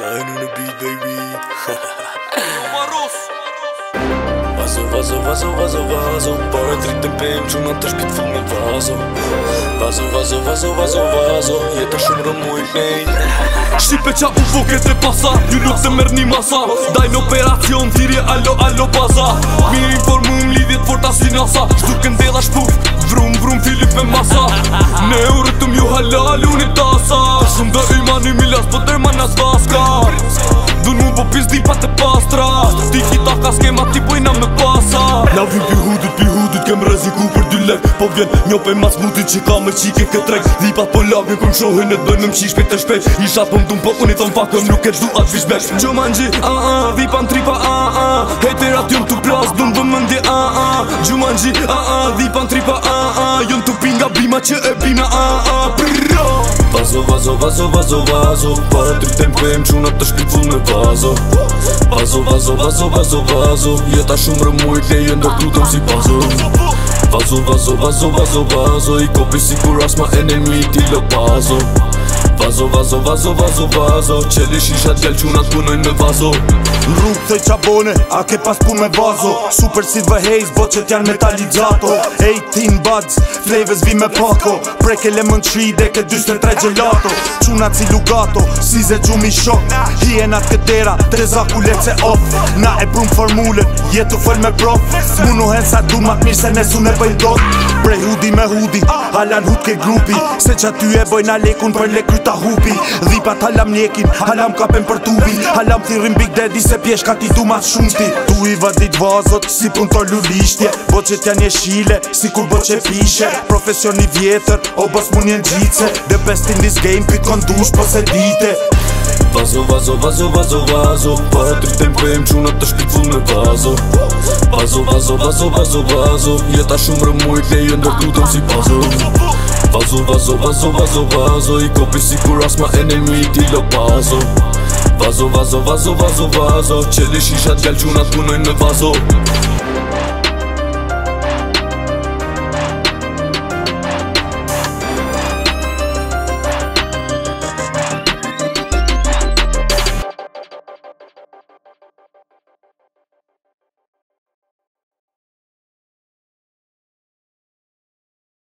Nein, nur ne Beat, baby Marus Vazo, vazo, vazo, vazo, vazo Pare tri të pëjmë që më të shkët fëll me vazo Vazo, vazo, vazo, vazo, vazo Jeta shumë rëmë mu i pëjmë Shqipe qa u voke të pasa Një nuk të mërë një masa Daj në operacion, tiri alo, alo, baza Mi informu më lidhjet për ta si nasa Shtu këndela shpuf, vrum, vrum, filip me masa Ne u rëtëm ju halal, i tasa Shumë dhe i milas, po vaska Avim pi hudit, pi hudit, kem reziku për dy lek Po vjen një pej mas mutit që ka me qike këtë rek Dhipat po lavim për më shohin e të bënë më qish pe të Isha për po më po unë i thonë fakëm nuk e të du atë fishbesh Gjo man gji, a a, dhipan tripa, a a Hejtër t'jum t'u plas, dumë më ndje, a a Gjo man gji, a a, dhipan tripa, a a Jëmë t'u pinga bima që e bina, a a Pirra Vazo, vazo, vazo, vazo, vazo Para po të tem për që në të me vazo вазу, вазу, вазу, вазу, вазу Я ташу мръму и клеен да крутам си пазо Вазо, вазо, вазо, вазо, вазо И копи си кураж, ма енеми ти да пазо Vazo, vazo, vazo, vazo, vazo Qeli shisha t'jel qunat punojnë me vazo Rrug të qabone, a ke pas pun me vazo Super si dve hejz, bo që t'jan metalizato 18 buds, flavors vi me pako Preke lemon tree, deke 23 gelato Quna si lugato, si ze gjumi shok Hiena këtera, treza ku lece op Na e prun formule, jetu fol me prof Munohen sa du ma t'mir se nesu ne bëjdo do Pre hudi me hudi, halan hud ke grupi Se që aty e bojna lekun për lekry ta hupi Dhipat halam njekin, halam kapen për tubi Halam thirin big daddy se pjeshka ti du ma shumti Tu i vadit vazot, si pun të lulishtje Bo që tja shile, si kur bo pishe fishe Profesion i vjetër, o bos mund njën gjitëse The best in this game, pit kondush, po se dite vazo, vazo, vazo, vazo, vazo Para të rritem kërëm quna të shpikull me vazo Vazo, vazo, vazo, vazo, vazo Jeta shumë rëmujt le jë ndërtutëm si vazo Vazo, vazo, vazo, vazo, vazo I kopi si kur asma e në një ti lo vazo Vazo, vazo, vazo, vazo, vazo Qedi shisha t'gjall quna t'punoj me vazo,